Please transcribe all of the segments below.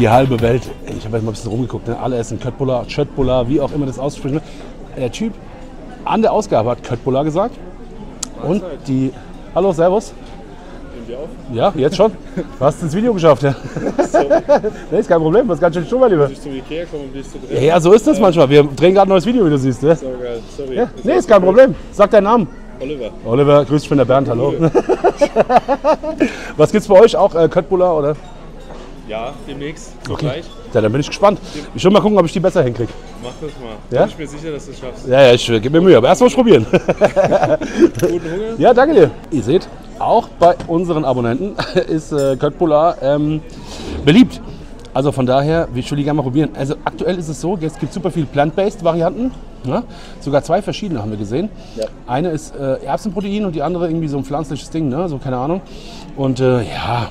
Die halbe Welt, ich habe jetzt mal ein bisschen rumgeguckt, ne? alle essen Köttbullar, Schöttbullar, wie auch immer das ausspricht. Ne? Der Typ an der Ausgabe hat Köttbullar gesagt. Und die. Hallo, Servus. Nehmen wir auf? Ja, jetzt schon. Du hast ins Video geschafft, ja. Nee, ist kein Problem, was ganz schön schon, mein Lieber. ich zum Ikea komme und bist du drin. Ja, so ist das manchmal. Wir drehen gerade ein neues Video, wie du siehst. Ne? So geil, sorry. Ja, Das nee, ist kein Problem. Sag deinen Namen. Oliver. Oliver, grüß dich, ich bin der Bernd, hallo. Was gibt's bei euch? Auch äh, Köttbullar oder? Ja, demnächst. Okay. Gleich. Ja, dann bin ich gespannt. Ich will mal gucken, ob ich die besser hinkriege. Mach das mal. Ja? Bin ich mir sicher, dass du es schaffst. Ja, ja, ich äh, gebe mir Mühe, aber erst mal probieren. Guten Hunger? ja, danke dir. Ihr seht, auch bei unseren Abonnenten ist äh, Köttbullar ähm, beliebt. Also von daher, ich will die gerne mal probieren. Also aktuell ist es so, es gibt super viele plant-based Varianten. Ja? Sogar zwei verschiedene haben wir gesehen. Ja. Eine ist äh, Erbsenprotein und die andere irgendwie so ein pflanzliches Ding, ne? so keine Ahnung. Und äh, ja,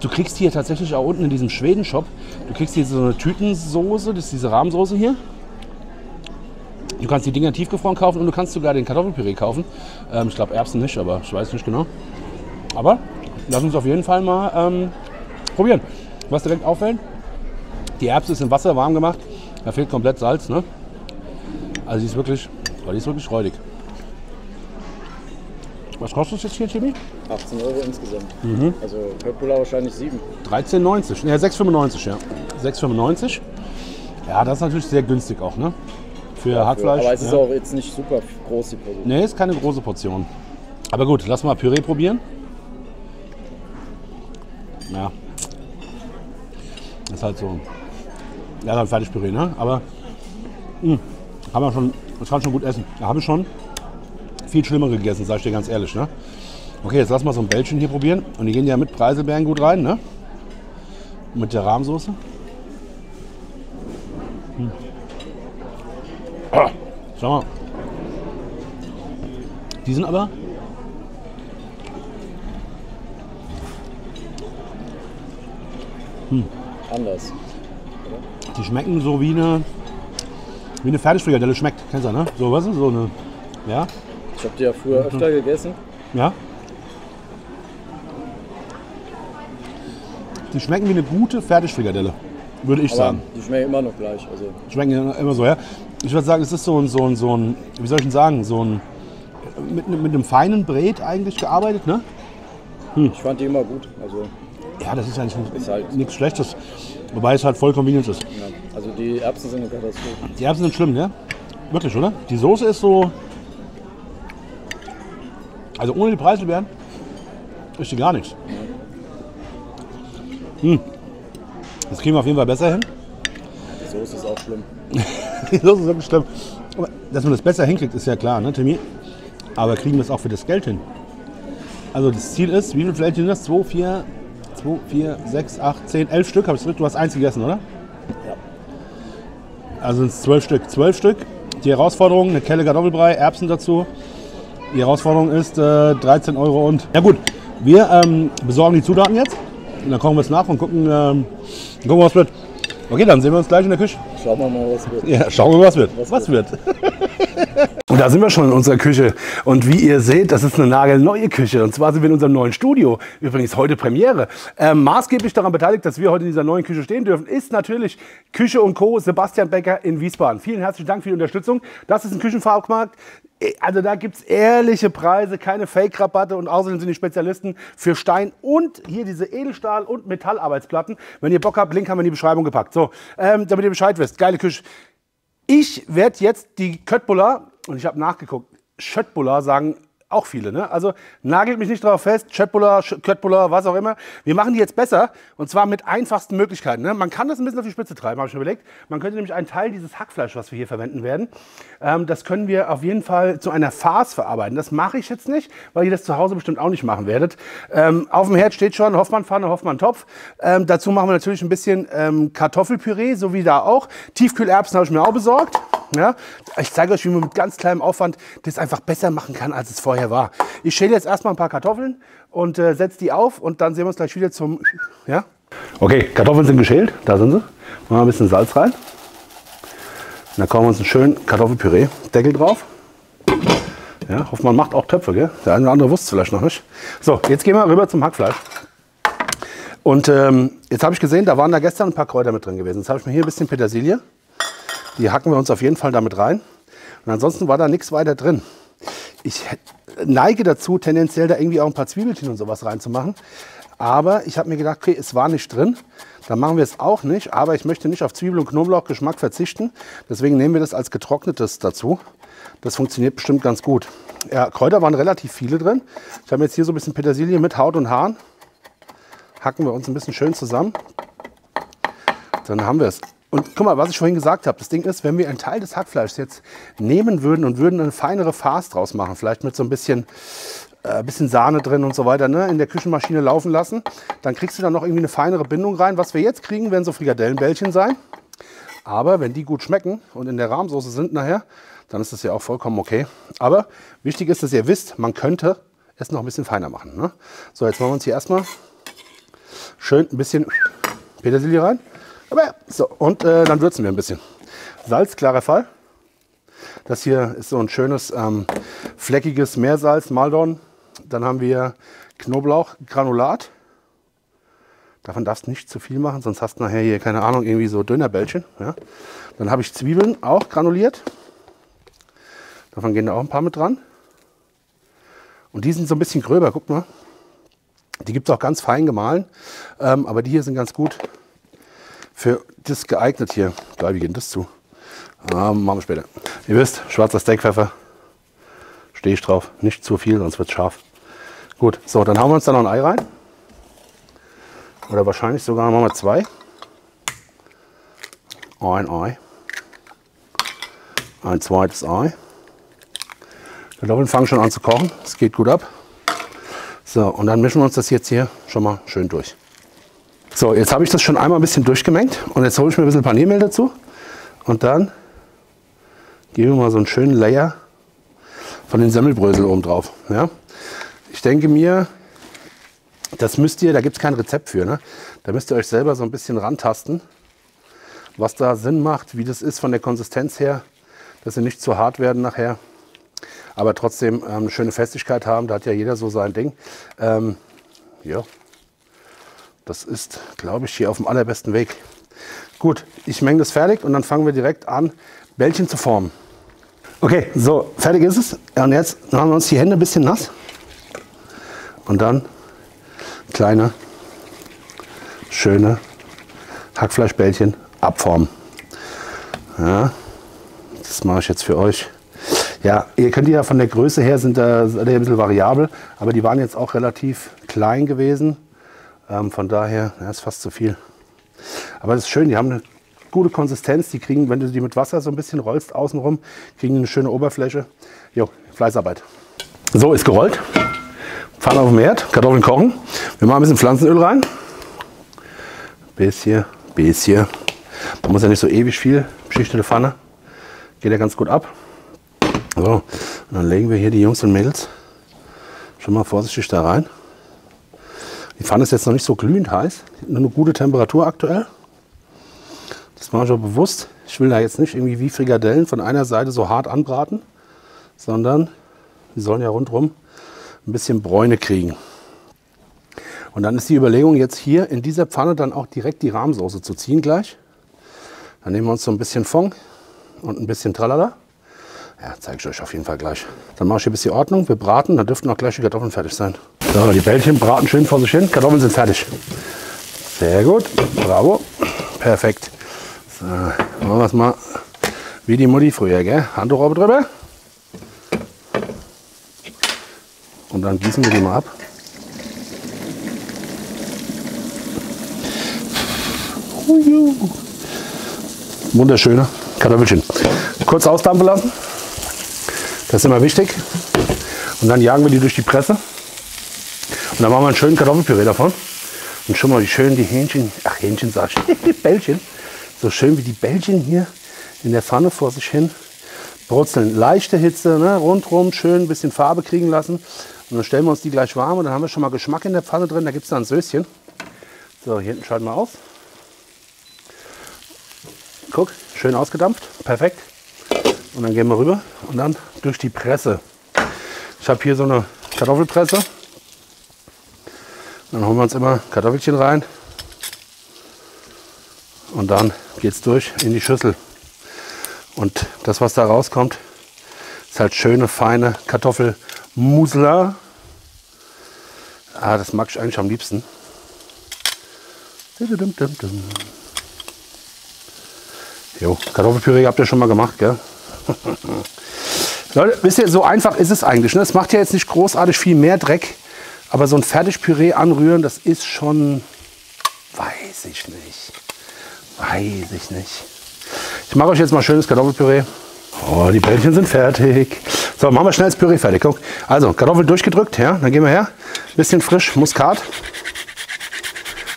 du kriegst hier tatsächlich auch unten in diesem Schweden-Shop, du kriegst hier so eine Tütensoße, das ist diese Rahmsoße hier. Du kannst die Dinger tiefgefroren kaufen und du kannst sogar den Kartoffelpüree kaufen. Ähm, ich glaube Erbsen nicht, aber ich weiß nicht genau. Aber lass uns auf jeden Fall mal ähm, probieren. Was direkt auffällt, die Erbse ist in Wasser warm gemacht. Da fehlt komplett Salz. Ne? Also die ist wirklich, oh, die ist wirklich räudig. Was kostet das jetzt hier, Chemie? 18 Euro insgesamt. Mhm. Also Köttbullar wahrscheinlich 7. 13,90. Ja, 6,95, ja. 6,95. Ja, das ist natürlich sehr günstig auch, ne? Für Hackfleisch. Aber es ist ja. auch jetzt nicht super groß, die Portion. Nee, ist keine große Portion. Aber gut, lass mal Püree probieren. Ja. Ist halt so. Ja, dann Fertigpüree, ne? Aber mh, kann man schon, das kann schon gut essen. Da habe ich schon viel Schlimmere gegessen, sag ich dir ganz ehrlich, ne? Okay, jetzt lass mal so ein Bällchen hier probieren. Und die gehen ja mit Preiselbeeren gut rein, ne? Mit der Rahmsoße. Hm. Ah, schau mal. Die sind aber Anders. Die schmecken so wie eine, wie eine Fertigfrikadelle schmeckt. Kennst du, ne? So, was ist so eine. Ja? Ich habe die ja früher öfter gegessen. Ja? Die schmecken wie eine gute Fertigfrikadelle, würde ich Aber sagen. die schmecken immer noch gleich. Also Schmecken ja immer so, ja? Ich würde sagen, es ist so ein, so ein, so ein, wie soll ich denn sagen, so ein, mit, mit einem feinen Brät eigentlich gearbeitet, ne? ich fand die immer gut. Also, Ja, das ist eigentlich Ist halt- nichts Schlechtes. Wobei es halt voll convenient ist. ja. also die Erbsen sind eine Katastrophe. Die Erbsen sind schlimm, ne? Wirklich, oder? Die Soße ist so. Also ohne die Preiselbeeren ist die gar nichts. Hm. Das kriegen wir auf jeden Fall besser hin. Die Soße ist auch schlimm. Die Soße ist wirklich schlimm. Aber dass man das besser hinkriegt, ist ja klar, ne, Timmy? Aber kriegen wir es auch für das Geld hin? Also das Ziel ist, wie viele Fleisch sind das? 2, 4, 2, 4, 6, 8, 10, 11 Stück. Hab ich zurück. Du hast eins gegessen, oder? Ja. Also sind es zwölf Stück. Zwölf Stück. Die Herausforderung, eine Kelle Kartoffelbrei, Erbsen dazu. Die Herausforderung ist äh, 13 Euro und. Ja gut, wir ähm, besorgen die Zutaten jetzt. Und dann kochen wir es nach und gucken, ähm, gucken, was wird. Okay, dann sehen wir uns gleich in der Küche. Schauen wir mal, was wird. Ja, schauen wir, was wird. Was, wird. Und da sind wir schon in unserer Küche. Und wie ihr seht, das ist eine nagelneue Küche. Und zwar sind wir in unserem neuen Studio. Übrigens heute Premiere. Ähm, maßgeblich daran beteiligt, dass wir heute in dieser neuen Küche stehen dürfen, ist natürlich Küche und Co. Sebastian Becker in Wiesbaden. Vielen herzlichen Dank für die Unterstützung. Das ist ein Küchenfachmarkt. Also da gibt es ehrliche Preise, keine Fake-Rabatte und außerdem sind die Spezialisten für Stein und hier diese Edelstahl- und Metallarbeitsplatten. Wenn ihr Bock habt, Link haben wir in die Beschreibung gepackt. So, ähm, damit ihr Bescheid wisst, geile Küche. Ich werde jetzt die Köttbullar, und ich habe nachgeguckt, Schöttbullar sagen auch viele. Ne? Also nagelt mich nicht darauf fest, Schöttbullar, Sch- Köttbullar, was auch immer. Wir machen die jetzt besser und zwar mit einfachsten Möglichkeiten. Ne? Man kann das ein bisschen auf die Spitze treiben, habe ich mir überlegt. Man könnte nämlich einen Teil dieses Hackfleisch, was wir hier verwenden werden, ähm, das können wir auf jeden Fall zu einer Farce verarbeiten. Das mache ich jetzt nicht, weil ihr das zu Hause bestimmt auch nicht machen werdet. Ähm, auf dem Herd steht schon Hoffmann-Pfanne, Hoffmann-Topf. Ähm, dazu machen wir natürlich ein bisschen ähm, Kartoffelpüree, so wie da auch. Tiefkühlerbsen habe ich mir auch besorgt. Ja, ich zeige euch, wie man mit ganz kleinem Aufwand das einfach besser machen kann, als es vorher war. Ich schäle jetzt erstmal ein paar Kartoffeln und äh, setze die auf und dann sehen wir uns gleich wieder zum. Ja? Okay, Kartoffeln sind geschält, da sind sie. Machen wir ein bisschen Salz rein. Und dann kochen wir uns einen schönen Kartoffelpüree. Deckel drauf. Ja, hoffe, man macht auch Töpfe, gell? Der eine oder andere wusste es vielleicht noch nicht. So, jetzt gehen wir rüber zum Hackfleisch. Und ähm, jetzt habe ich gesehen, da waren da gestern ein paar Kräuter mit drin gewesen. Jetzt habe ich mir hier ein bisschen Petersilie. Die hacken wir uns auf jeden Fall damit rein. Und ansonsten war da nichts weiter drin. Ich neige dazu, tendenziell da irgendwie auch ein paar Zwiebelchen und sowas reinzumachen. Aber ich habe mir gedacht, okay, es war nicht drin. Dann machen wir es auch nicht. Aber ich möchte nicht auf Zwiebel- und Knoblauchgeschmack verzichten. Deswegen nehmen wir das als getrocknetes dazu. Das funktioniert bestimmt ganz gut. Ja, Kräuter waren relativ viele drin. Ich habe jetzt hier so ein bisschen Petersilie mit Haut und Haaren. Hacken wir uns ein bisschen schön zusammen. Dann haben wir es. Und guck mal, was ich vorhin gesagt habe, das Ding ist, wenn wir einen Teil des Hackfleischs jetzt nehmen würden und würden eine feinere Farce draus machen, vielleicht mit so ein bisschen, äh, bisschen Sahne drin und so weiter, ne, in der Küchenmaschine laufen lassen, dann kriegst du da noch irgendwie eine feinere Bindung rein. Was wir jetzt kriegen, werden so Frikadellenbällchen sein. Aber wenn die gut schmecken und in der Rahmsoße sind nachher, dann ist das ja auch vollkommen okay. Aber wichtig ist, dass ihr wisst, man könnte es noch ein bisschen feiner machen. Ne? So, jetzt machen wir uns hier erstmal schön ein bisschen Petersilie rein. Aber so, und äh, dann würzen wir ein bisschen. Salz, klarer Fall. Das hier ist so ein schönes ähm, fleckiges Meersalz, Maldon. Dann haben wir Knoblauchgranulat. Davon darfst du nicht zu viel machen, sonst hast du nachher hier, keine Ahnung, irgendwie so Dönerbällchen. Ja. Dann habe ich Zwiebeln auch granuliert. Davon gehen da auch ein paar mit dran. Und die sind so ein bisschen gröber, guck mal. Die gibt es auch ganz fein gemahlen, ähm, aber die hier sind ganz gut für das geeignet hier. Geil, wie geht das zu? Ah, machen wir später. Ihr wisst, schwarzer Steakpfeffer. Stehe ich drauf. Nicht zu viel, sonst wird es scharf. Gut, so, dann hauen wir uns da noch ein Ei rein. Oder wahrscheinlich sogar machen wir zwei. Ein Ei. Ein zweites Ei. Kartoffeln fangen schon an zu kochen. Es geht gut ab. So, und dann mischen wir uns das jetzt hier schon mal schön durch. So, jetzt habe ich das schon einmal ein bisschen durchgemengt und jetzt hole ich mir ein bisschen Paniermehl dazu und dann gebe ich mal so einen schönen Layer von den Semmelbrösel oben drauf. Ja? Ich denke mir, das müsst ihr, da gibt es kein Rezept für, ne? da müsst ihr euch selber so ein bisschen rantasten, was da Sinn macht, wie das ist von der Konsistenz her, dass sie nicht zu hart werden nachher, aber trotzdem ähm, eine schöne Festigkeit haben, da hat ja jeder so sein Ding. Ähm, ja, das ist, glaube ich, hier auf dem allerbesten Weg. Gut, ich menge das fertig und dann fangen wir direkt an, Bällchen zu formen. Okay, so, fertig ist es. Und jetzt machen wir uns die Hände ein bisschen nass. Und dann kleine, schöne Hackfleischbällchen abformen. Ja, das mache ich jetzt für euch. Ja, ihr könnt ja von der Größe her sind da ein bisschen variabel, aber die waren jetzt auch relativ klein gewesen. Ähm, von daher ja, ist fast zu viel. Aber das ist schön, die haben eine gute Konsistenz. Die kriegen, wenn du die mit Wasser so ein bisschen rollst außenrum, kriegen eine schöne Oberfläche. Jo, Fleißarbeit. So, ist gerollt. Pfanne auf dem Herd, Kartoffeln kochen. Wir machen ein bisschen Pflanzenöl rein. Bisschen, bisschen. Man muss ja nicht so ewig viel. Beschichtete Pfanne. Geht ja ganz gut ab. So, dann legen wir hier die Jungs und Mädels schon mal vorsichtig da rein. Die Pfanne ist jetzt noch nicht so glühend heiß, nur eine gute Temperatur aktuell. Das mache ich auch bewusst. Ich will da jetzt nicht irgendwie wie Frikadellen von einer Seite so hart anbraten, sondern die sollen ja rundherum ein bisschen Bräune kriegen. Und dann ist die Überlegung jetzt hier in dieser Pfanne dann auch direkt die Rahmsoße zu ziehen gleich. Dann nehmen wir uns so ein bisschen Fond und ein bisschen Tralala. Ja, zeige ich euch auf jeden Fall gleich. Dann mache ich hier ein bisschen Ordnung. Wir braten, dann dürften auch gleich die Kartoffeln fertig sein. So, die Bällchen braten schön vor sich hin. Kartoffeln sind fertig. Sehr gut. Bravo. Perfekt. So, machen wir es mal wie die Mutti früher, gell? Handtuch oben drüber. Und dann gießen wir die mal ab. Wunderschöne Kartoffelchen. Kurz ausdampfen lassen. Das ist immer wichtig. Und dann jagen wir die durch die Presse. Dann machen wir einen schönen Kartoffelpüree davon. Und schon mal wie schön die Hähnchen, ach Hähnchen sag ich, Bällchen. So schön wie die Bällchen hier in der Pfanne vor sich hin brutzeln. Leichte Hitze, ne? rundherum schön ein bisschen Farbe kriegen lassen. Und dann stellen wir uns die gleich warm und dann haben wir schon mal Geschmack in der Pfanne drin. Da gibt es dann ein Söschen. So, hier hinten schalten wir auf. Guck, schön ausgedampft. Perfekt. Und dann gehen wir rüber und dann durch die Presse. Ich habe hier so eine Kartoffelpresse. Dann holen wir uns immer Kartoffelchen rein. Und dann geht es durch in die Schüssel. Und das, was da rauskommt, ist halt schöne, feine Kartoffelmusler. Ah, das mag ich eigentlich am liebsten. Jo, Kartoffelpüree habt ihr schon mal gemacht, gell? Leute, wisst ihr, so einfach ist es eigentlich. Ne? Es macht ja jetzt nicht großartig viel mehr Dreck, aber so ein Fertigpüree anrühren, das ist schon, weiß ich nicht. Weiß ich nicht. Ich mache euch jetzt mal schönes Kartoffelpüree. Oh, die Bällchen sind fertig. So, machen wir schnell das Püree fertig. Guck. Also, Kartoffel durchgedrückt, ja, dann gehen wir her. Bisschen frisch Muskat.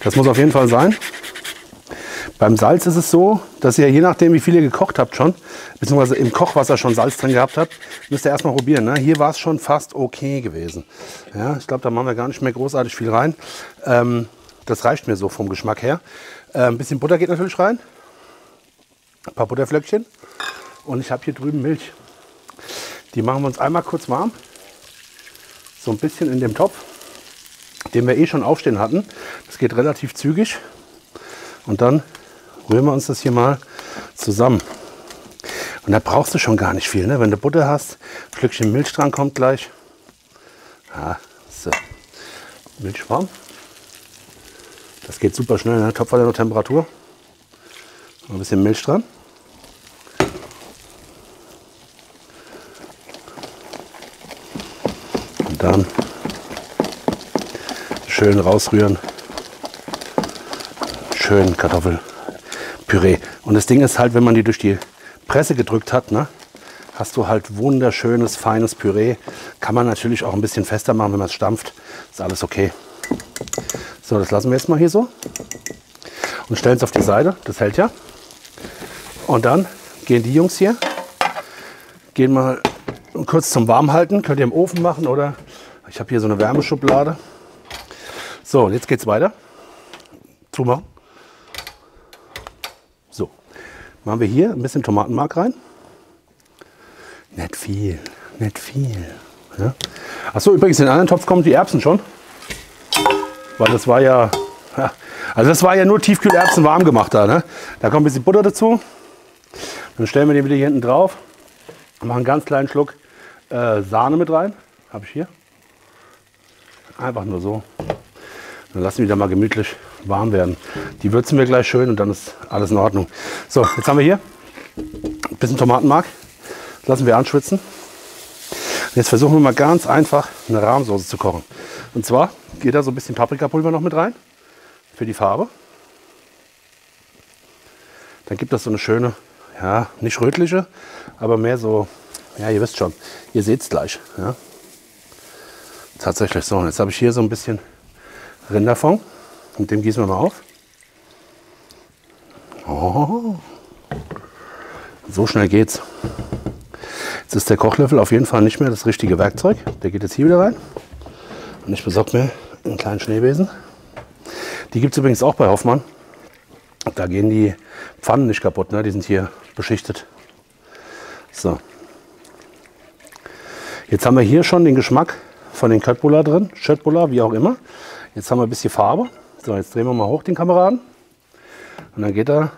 Das muss auf jeden Fall sein. Beim Salz ist es so, dass ihr je nachdem, wie viel ihr gekocht habt schon, beziehungsweise im Kochwasser schon Salz drin gehabt habt, müsst ihr erstmal probieren. Ne? Hier war es schon fast okay gewesen. Ja, ich glaube, da machen wir gar nicht mehr großartig viel rein. Ähm, das reicht mir so vom Geschmack her. Äh, ein bisschen Butter geht natürlich rein. Ein paar Butterflöckchen. Und ich habe hier drüben Milch. Die machen wir uns einmal kurz warm. So ein bisschen in dem Topf, den wir eh schon aufstehen hatten. Das geht relativ zügig. Und dann rühren wir uns das hier mal zusammen. Und da brauchst du schon gar nicht viel. Ne? Wenn du Butter hast, ein Stückchen Milch dran kommt gleich. Ja, so. Milch warm. Das geht super schnell. Ne? Topf hat ja Temperatur. Ein bisschen Milch dran. Und dann schön rausrühren. Schön Kartoffelpüree. Und das Ding ist halt, wenn man die durch die Presse gedrückt hat, ne, hast du halt wunderschönes, feines Püree. Kann man natürlich auch ein bisschen fester machen, wenn man es stampft. Ist alles okay. So, das lassen wir jetzt mal hier so. Und stellen es auf die Seite. Das hält ja. Und dann gehen die Jungs hier, gehen mal kurz zum Warmhalten. Könnt ihr im Ofen machen oder ich habe hier so eine Wärmeschublade. So, jetzt geht es weiter. Zumachen. So, machen wir hier ein bisschen Tomatenmark rein. Nicht viel, nicht viel. Ja. Achso, übrigens in den anderen Topf kommen die Erbsen schon. Weil das war ja, ja also das war ja nur Tiefkühlerbsen warm gemacht da. Ne? Da kommt ein bisschen Butter dazu. Dann stellen wir den wieder hier hinten drauf. Machen einen ganz kleinen Schluck äh, Sahne mit rein. Habe ich hier. Einfach nur so. Dann lassen wir wieder mal gemütlich warm werden. Die würzen wir gleich schön und dann ist alles in Ordnung. So, jetzt haben wir hier ein bisschen Tomatenmark. Das lassen wir anschwitzen. Jetzt versuchen wir mal ganz einfach eine Rahmsoße zu kochen. Und zwar geht da so ein bisschen Paprikapulver noch mit rein für die Farbe. Dann gibt das so eine schöne, ja, nicht rötliche, aber mehr so, ja, ihr wisst schon, ihr seht es gleich. Ja. Tatsächlich so. Und jetzt habe ich hier so ein bisschen Rinderfond. Mit dem gießen wir mal auf. Oh, so schnell geht's. Jetzt ist der Kochlöffel auf jeden Fall nicht mehr das richtige Werkzeug. Der geht jetzt hier wieder rein. Und ich besorge mir einen kleinen Schneebesen. Die gibt es übrigens auch bei Hoffmann. Da gehen die Pfannen nicht kaputt, ne? die sind hier beschichtet. So. Jetzt haben wir hier schon den Geschmack von den Köttbullar drin, Schöttbullar, wie auch immer. Jetzt haben wir ein bisschen Farbe. So, jetzt drehen wir mal hoch den Kameraden. Und dann geht da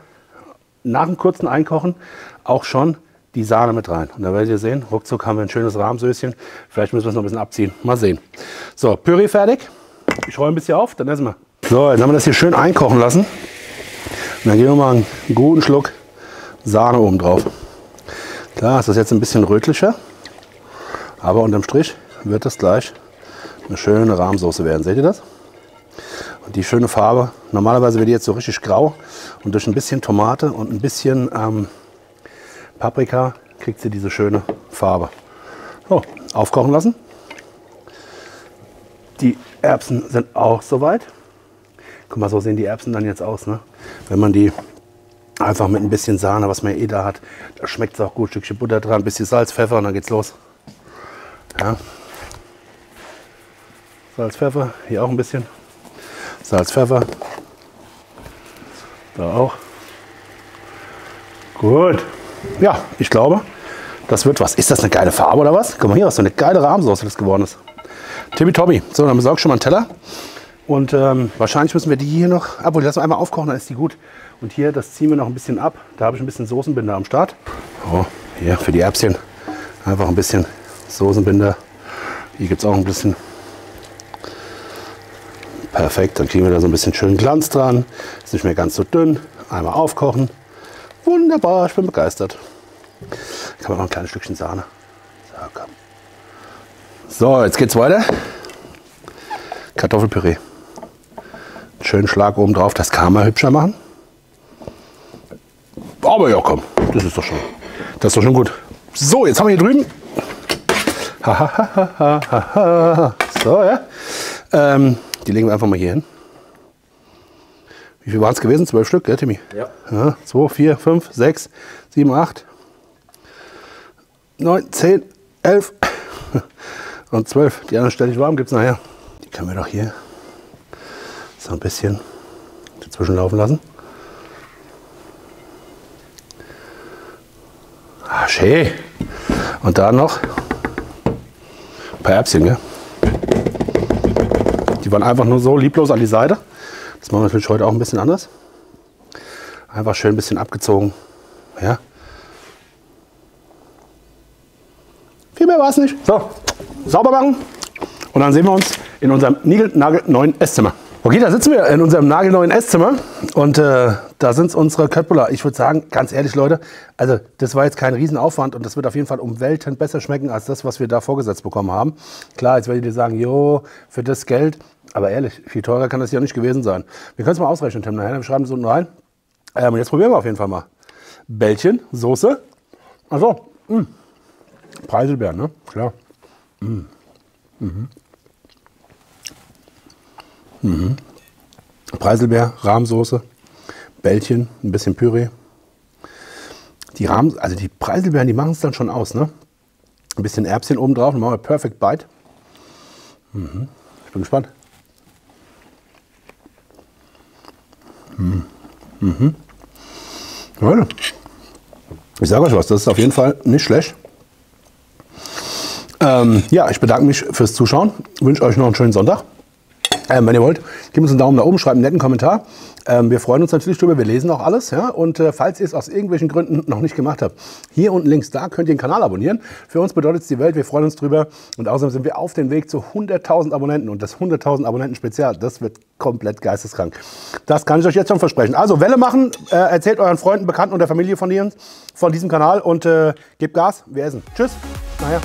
nach dem kurzen Einkochen auch schon die Sahne mit rein. Und da werdet ihr sehen, ruckzuck haben wir ein schönes Rahmsöschen. Vielleicht müssen wir es noch ein bisschen abziehen. Mal sehen. So, Püree fertig. Ich räume ein bisschen auf, dann essen wir. So, jetzt haben wir das hier schön einkochen lassen. Und dann geben wir mal einen guten Schluck Sahne oben drauf. Klar, ist das jetzt ein bisschen rötlicher. Aber unterm Strich wird das gleich eine schöne Rahmsoße werden. Seht ihr das? Die schöne Farbe, normalerweise wird die jetzt so richtig grau und durch ein bisschen Tomate und ein bisschen ähm, Paprika kriegt sie diese schöne Farbe. So, aufkochen lassen. Die Erbsen sind auch soweit. Guck mal, so sehen die Erbsen dann jetzt aus. Ne? Wenn man die einfach mit ein bisschen Sahne, was man eh da hat, da schmeckt es auch gut. Ein Stückchen Butter dran, ein bisschen Salz, Pfeffer und dann geht's los. Ja. Salz, Pfeffer, hier auch ein bisschen. Salz, Pfeffer. Da auch. Gut. Ja, ich glaube, das wird was. Ist das eine geile Farbe oder was? Guck mal hier, was so eine geile Rahmsauce das geworden ist. Tommy. So, dann besorg schon mal einen Teller. Und ähm, wahrscheinlich müssen wir die hier noch, obwohl, die lassen wir einmal aufkochen, dann ist die gut. Und hier, das ziehen wir noch ein bisschen ab. Da habe ich ein bisschen Soßenbinder am Start. Oh, hier für die Erbschen einfach ein bisschen Soßenbinder. Hier gibt es auch ein bisschen. Perfekt, dann kriegen wir da so ein bisschen schönen Glanz dran. Ist nicht mehr ganz so dünn. Einmal aufkochen. Wunderbar, ich bin begeistert. Kann man noch ein kleines Stückchen Sahne. So, komm. So, jetzt geht's weiter. Kartoffelpüree. Schönen Schlag oben drauf, das kann man hübscher machen. Aber ja, komm, das ist doch schon, das ist doch schon gut. So, jetzt haben wir hier drüben. Ha, ha, ha. So, ja. Ähm, die legen wir einfach mal hier hin. Wie viel waren es gewesen? Zwölf Stück, gell, Timmy? Ja. Ja, 2, 4, 5, 6, 7, 8, 9, 10, 11 und 12. Die anderen stelle ich warm, gibt es nachher. Die können wir doch hier so ein bisschen dazwischen laufen lassen. Ah, schön. Und da noch ein paar Erbschen, gell? Die waren einfach nur so lieblos an die Seite. Das machen wir natürlich heute auch ein bisschen anders. Einfach schön ein bisschen abgezogen. Ja. Viel mehr war es nicht. So, sauber machen. Und dann sehen wir uns in unserem niegelnagelneuen Esszimmer. Okay, da sitzen wir in unserem nagelneuen Esszimmer und äh, da sind unsere Köttbullar. Ich würde sagen, ganz ehrlich, Leute, also das war jetzt kein Riesenaufwand und das wird auf jeden Fall um Welten besser schmecken als das, was wir da vorgesetzt bekommen haben. Klar, jetzt werdet ihr sagen, jo, für das Geld, aber ehrlich, viel teurer kann das ja nicht gewesen sein. Wir können es mal ausrechnen, Tim, nachher, wir schreiben es unten rein. Ähm, jetzt probieren wir auf jeden Fall mal. Bällchen, Soße. Also, mh. Preiselbeeren, ne? Klar. Preiselbeer, Rahmsoße, Bällchen, ein bisschen Püree. Die Rahm, also die Preiselbeeren, die machen es dann schon aus, ne? Ein bisschen Erbschen oben drauf, machen wir Perfect Bite. Mhm. Ich bin gespannt. Mhm. Leute, ich sage euch was, das ist auf jeden Fall nicht schlecht. Ähm, ja, ich bedanke mich fürs Zuschauen, wünsche euch noch einen schönen Sonntag. Ähm, wenn ihr wollt, gebt uns einen Daumen nach oben, schreibt einen netten Kommentar. Ähm, wir freuen uns natürlich drüber, wir lesen auch alles. Ja? Und äh, falls ihr es aus irgendwelchen Gründen noch nicht gemacht habt, hier unten links, da könnt ihr den Kanal abonnieren. Für uns bedeutet es die Welt, wir freuen uns drüber. Und außerdem sind wir auf dem Weg zu 100.000 Abonnenten. Und das 100.000 Abonnenten Spezial, das wird komplett geisteskrank. Das kann ich euch jetzt schon versprechen. Also Welle machen, äh, erzählt euren Freunden, Bekannten und der Familie von, hier, von diesem Kanal und äh, gebt Gas, wir essen. Tschüss, nachher.